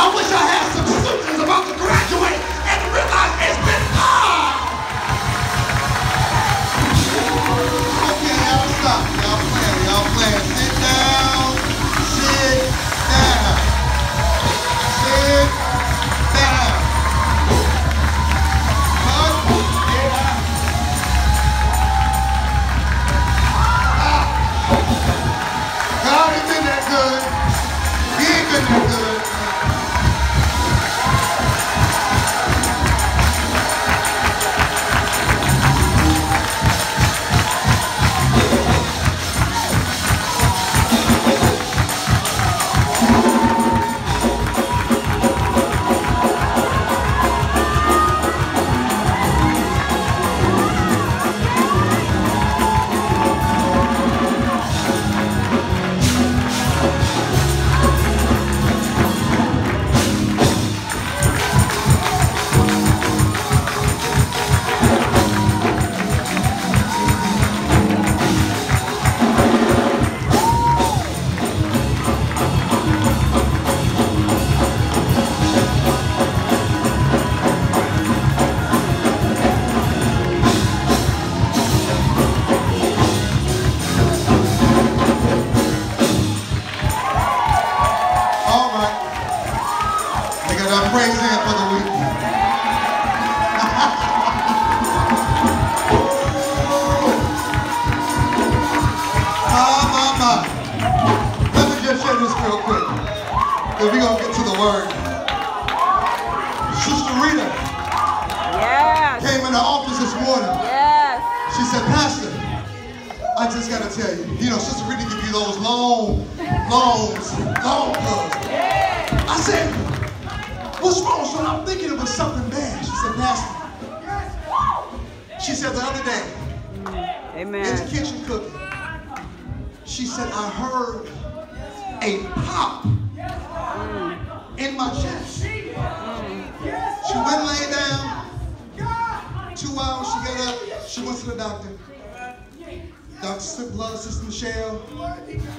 I wish I had some students about to graduate and realize it's been God. Okay, y'all stop. Y'all playing. Y'all playing. Sit down. Sit down. Sit down. God ain't ah. been that good. He ain't been that good. This morning. Yes. She said, Pastor, I just got to tell you, you know, Sister Rita give you those long, long, long hugs. I said, what's wrong, son? I'm thinking it was something bad. She said, Pastor. She said the other day, in the Amen. kitchen cooking, she said, I heard a pop mm. in my chest. She went and lay down. Hours, she got up. She went to the doctor. Doctor took blood, Sister Michelle.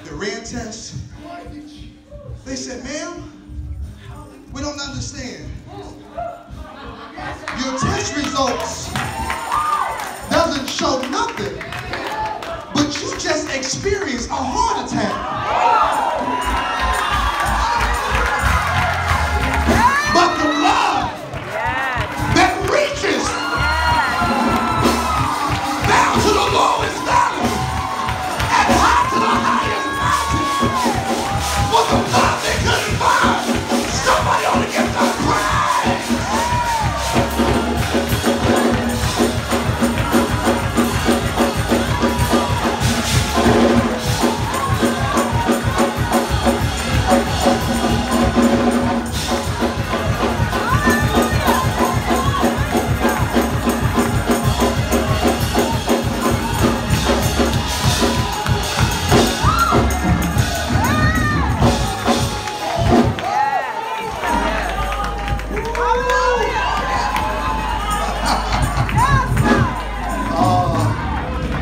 The ran test. They said, ma'am, we don't understand. Your test results doesn't show nothing, but you just experienced a heart attack.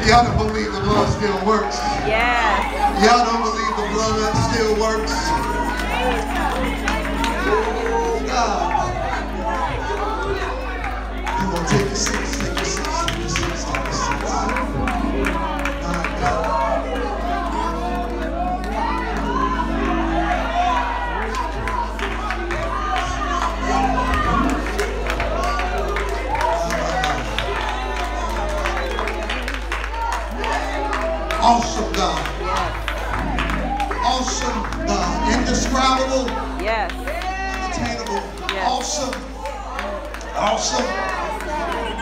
Y'all don't believe the blood still works. Yeah. Y'all don't believe the blood still works. Awesome God. Indescribable, Yes. attainable. Yes. Awesome. Awesome.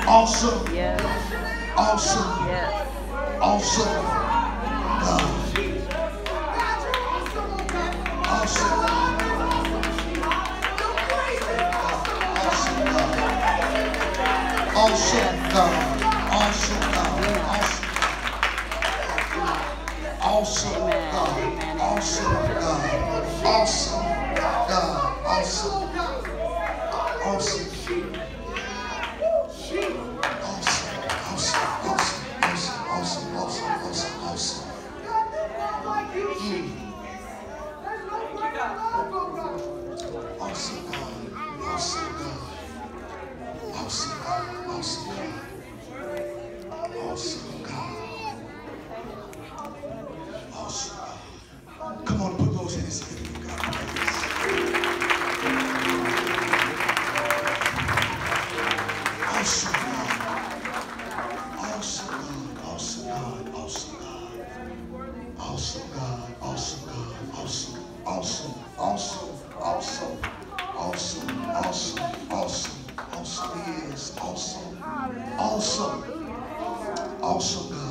Awesome. Yes. Awesome. Yes. Awesome. God. Awesome. Awesome God. Awesome God. Awesome God awesome Amen. God, Amen. awesome God, awesome God, awesome, awesome. Awesome, awesome, awesome, awesome, awesome. Come on, put those hands together. Give God praise. Awesome God. Awesome God. Awesome God. Awesome God. Awesome God. Awesome God. Awesome. Awesome. Awesome. Awesome. Awesome. Awesome. Awesome. Awesome. He is awesome. Awesome. Awesome God.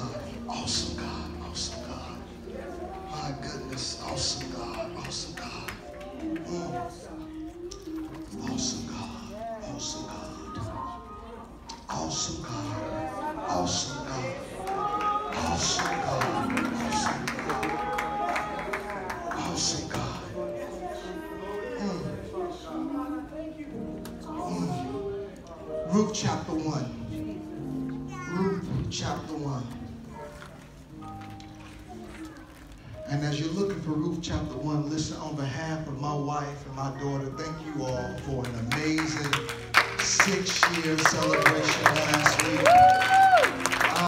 Ruth chapter 1. Ruth chapter 1. And as you're looking for Ruth chapter 1, listen on behalf of my wife and my daughter, thank you all for an amazing six year celebration last week.